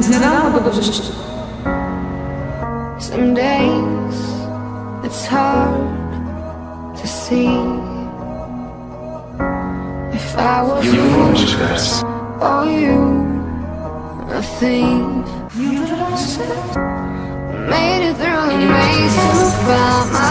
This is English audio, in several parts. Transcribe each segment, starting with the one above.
Some days it's hard to see if I was you muchas or you nothing. You made it through the maze to find my.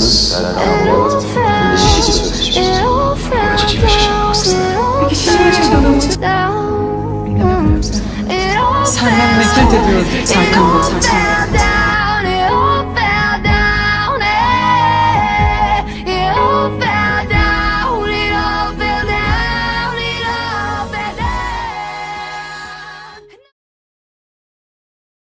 i don't Gerçek ilişki Bir kişi için babamı... Senden nefret ediyorum Serkan Bey.